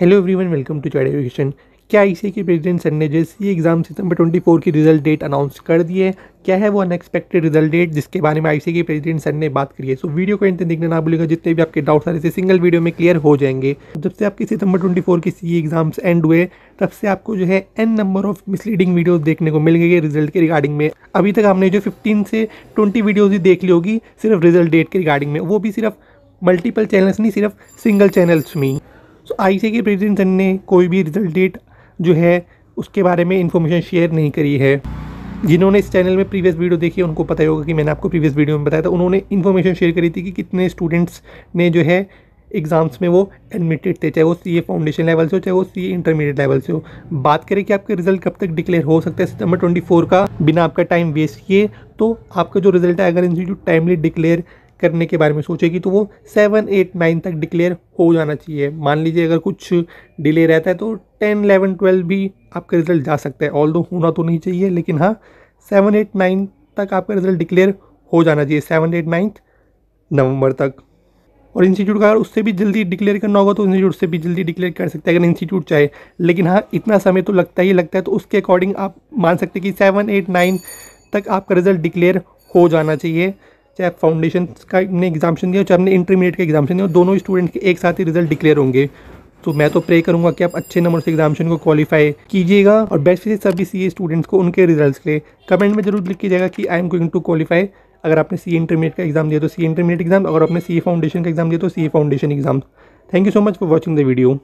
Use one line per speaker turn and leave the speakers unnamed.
Hello everyone welcome to child education क्या आई के प्रेसिडेंट सर ने जैसे एग्ज़ाम सितंबर 24 की रिज़ल्ट डेट अनाउंस कर दी है? क्या है वो अनएक्सपेक्टेड रिज़ल्ट डेट जिसके बारे में आई के प्रेसिडेंट सर ने बात करी है? सो वीडियो को इंतज़ार देखना ना भूलेगा जितने भी आपके डाउट्स आ रहे थे सिंगल वीडियो में क्लियर हो जाएँगे। जब से आपके सितंबर 24 की सी एग्ज़ाम्स एंड हुए, तब से आपको जो है an number of misleading videos देखने को मिल गई रिज़ल्ट के रिगार्डिंग में। अभी तक आपने जो फिफ्टीन से ट्वेंटी वीडियोज़ ही देख ली होगी, सिर्फ़ रिज़ल्ट डेट के रिगार्डिंग में। वो भी सिर्फ़ मल्टीपल चैनल्स नहीं, सिर्फ़ सिंगल चैनल्स में सो आई के प्रेसिडेंट ने कोई भी रिज़ल्ट डेट जो है, उसके बारे में इन्फॉर्मेशन शेयर नहीं करी है। जिन्होंने इस चैनल में प्रीवियस वीडियो देखी है, उनको पता ही होगा कि मैंने आपको प्रीवियस वीडियो में बताया था। उन्होंने इन्फॉर्मेशन शेयर करी थी कि कितने स्टूडेंट्स ने जो है एग्ज़ाम्स में वो एडमिटेड थे, चाहे वो सी ए फाउंडेशन लेवल से हो, चाहे वो सी ए इंटरमीडिएट लेवल से हो। बात करें कि आपका रिज़ल्ट कब तक डिक्लेयर हो सकता है? सितंबर ट्वेंटी फोर का बिना आपका टाइम वेस्ट किए तो आपका जो रिज़ल्ट है, अगर इंस्टीट्यूट टाइमली डिक्लेयर करने के बारे में सोचेगी तो वो सेवन एट नाइन तक डिक्लेयर हो जाना चाहिए। मान लीजिए अगर कुछ डिले रहता है तो टेन इलेवन ट्वेल्व भी आपका रिज़ल्ट जा सकता है। ऑल दो होना तो नहीं चाहिए, लेकिन हाँ सेवन एट नाइन तक आपका रिज़ल्ट डिक्लेयर हो जाना चाहिए सेवन एट नाइन्थ नवंबर तक। और इंस्टीट्यूट का अगर उससे भी जल्दी डिक्लेयर करना होगा तो इंस्टीट्यूट से भी जल्दी डिक्लेयर कर सकते हैं, अगर इंस्टीट्यूट चाहे। लेकिन हाँ इतना समय तो लगता ही लगता है तो उसके अकॉर्डिंग आप मान सकते हैं कि सेवन एट नाइन तक आपका रिज़ल्ट डिक्लेयर हो जाना चाहिए। चाहे फाउंडेशन का ने एग्जामेशन दिया, चाहे हमने इंटरमीडिएट का एग्जामेशन दिया, दोनों स्टूडेंट के एक साथ ही रिज़ल्ट डिक्लेयर होंगे। तो मैं तो प्रे करूँगा कि आप अच्छे नंबर से एग्जामेशन को क्वालिफाई कीजिएगा और बेस्ट से सभी सी स्टूडेंट्स को उनके रिजल्ट्स के लिए कमेंट में ज़रूर लिख कीजिएगा कि I am going to qualify अगर आपने सी इंटरमीडिएट का एग्ज़ाम दिया तो सी इंटरमीडिएट एग्ज़ाम अगर आपने सी फाउंडेशन का एग्ज़ाम दिया तो C foundation exam thank you so much for watching the video